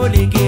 symbolique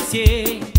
детей.